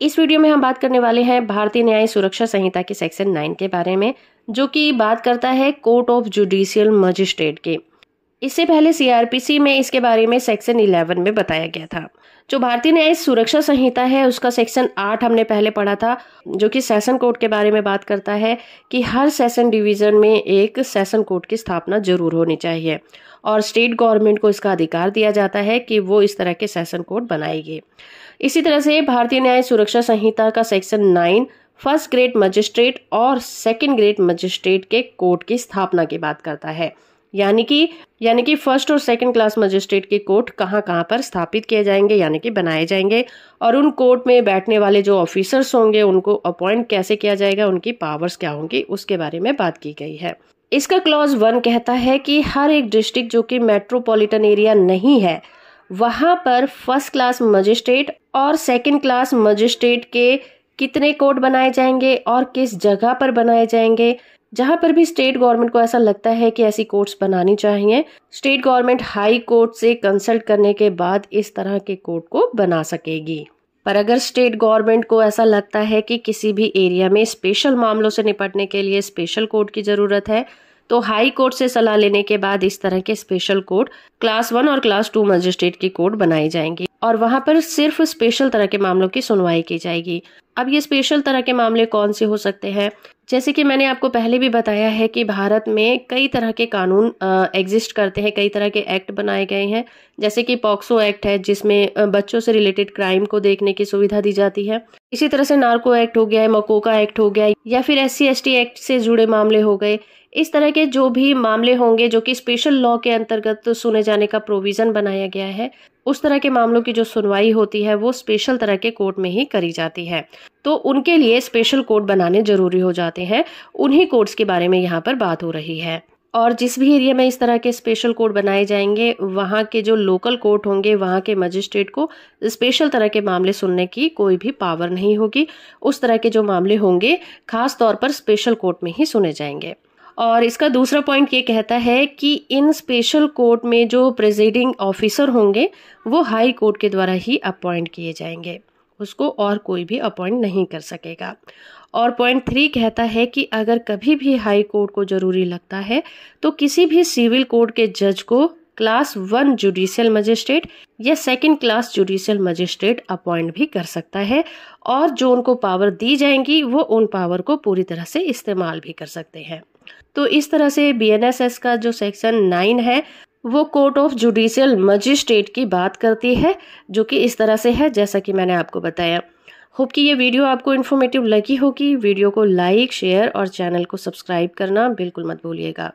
इस वीडियो में हम बात करने वाले हैं भारतीय न्याय सुरक्षा संहिता के सेक्शन नाइन के बारे में, जो कि बात करता है कोर्ट ऑफ़ जुडिशियल मजिस्ट्रेट के। इससे पहले सीआरपीसी में इसके बारे में सेक्शन इलेवन में बताया गया था। जो भारतीय न्याय सुरक्षा संहिता है, उसका सेक्शन आठ हमने पहले पढ़ा था, जो कि सेशन कोर्ट के बारे में बात करता है कि हर सेशन डिवीज़न में एक सेशन कोर्ट की स्थापना ज़रूर होनी चाहिए और स्टेट गवर्नमेंट को इसका अधिकार दिया जाता है कि वो इस तरह के सेशन कोर्ट बनाएगी। इसी तरह से भारतीय न्याय सुरक्षा संहिता का section nine first grade magistrate और सेकेंड ग्रेड मजिस्ट्रेट के कोर्ट की स्थापना की बात करता है। यानी कि यानी कि फ़र्स्ट और सेकंड क्लास मजिस्ट्रेट के कोर्ट कहाँ कहाँ पर स्थापित किए जाएँगे, यानी कि बनाए जाएँगे और उन कोर्ट में बैठने वाले जो ऑफिसर्स होंगे, उनको अपॉइंट कैसे किया जाएगा, उनकी पावर्स क्या होंगी, उसके बारे में बात की गई है। इसका क्लॉज वन कहता है कि हर एक डिस्ट्रिक्ट जो कि मेट्रोपॉलिटन एरिया नहीं है, वहाँ पर फ़र्स्ट क्लास मजिस्ट्रेट और सेकेंड क्लास मजिस्ट्रेट के कितने कोर्ट बनाए जाएँगे और किस जगह पर बनाए जाएँगे। जहाँ पर भी स्टेट गवर्नमेंट को ऐसा लगता है कि ऐसी कोर्ट्स बनानी चाहिए, स्टेट गवर्नमेंट हाई कोर्ट से कंसल्ट करने के बाद इस तरह के कोर्ट को बना सकेगी। पर अगर स्टेट गवर्नमेंट को ऐसा लगता है कि किसी भी एरिया में स्पेशल मामलों से निपटने के लिए स्पेशल कोर्ट की ज़रूरत है तो हाई कोर्ट से सलाह लेने के बाद इस तरह के स्पेशल कोर्ट, क्लास वन और क्लास टू मजिस्ट्रेट की कोर्ट बनाई जाएँगी। और वहाँ पर सिर्फ़ स्पेशल तरह के मामलों की सुनवाई की जाएगी। अब ये स्पेशल तरह के मामले कौन से हो सकते हैं? जैसे कि मैंने आपको पहले भी बताया है कि भारत में कई तरह के कानून एग्जिस्ट करते हैं, कई तरह के एक्ट बनाए गए हैं। जैसे कि पॉक्सो एक्ट है, जिसमें बच्चों से रिलेटेड क्राइम को देखने की सुविधा दी जाती है। इसी तरह से नार्को एक्ट हो गया है मकोका एक्ट हो गया, या फिर एस सी एक्ट से जुड़े मामले हो गए। इस तरह के जो भी मामले होंगे, जो कि स्पेशल लॉ के अंतर्गत तो सुने जाने का प्रोविज़न बनाया गया है उस तरह के मामलों की जो सुनवाई होती है, वो स्पेशल तरह के कोर्ट में ही करी जाती है। तो उनके लिए स्पेशल कोर्ट बनाने ज़रूरी हो जाते हैं। उन्हीं कोर्ट्स के बारे में यहाँ पर बात हो रही है। और जिस भी एरिया में इस तरह के स्पेशल कोर्ट बनाए जाएँगे, वहाँ के जो लोकल कोर्ट होंगे, वहाँ के मजिस्ट्रेट को स्पेशल तरह के मामले सुनने की कोई भी पावर नहीं होगी। उस तरह के जो मामले होंगे खास तौर पर स्पेशल कोर्ट में ही सुने जाएँगे। और इसका दूसरा पॉइंट ये कहता है कि इन स्पेशल कोर्ट में जो प्रेजिडिंग ऑफिसर होंगे, वो हाई कोर्ट के द्वारा ही अपॉइंट किए जाएँगे। उसको और कोई भी अपॉइंट नहीं कर सकेगा। और पॉइंट थ्री कहता है कि अगर कभी भी हाई कोर्ट को ज़रूरी लगता है तो किसी भी सिविल कोर्ट के जज को क्लास वन जुडिशियल मजिस्ट्रेट या second class judicial magistrate appoint भी कर सकता है और जो उनको पावर दी जाएँगी, वो उन पावर को पूरी तरह से इस्तेमाल भी कर सकते हैं। तो इस तरह से बीएनएसएस का जो सेक्शन नाइन है, वो कोर्ट ऑफ़ जुडिशियल मजिस्ट्रेट की बात करती है, जो कि इस तरह से है, जैसा कि मैंने आपको बताया। होप कि ये वीडियो आपको इन्फॉर्मेटिव लगी होगी। वीडियो को लाइक शेयर और चैनल को सब्सक्राइब करना बिल्कुल मत भूलिएगा।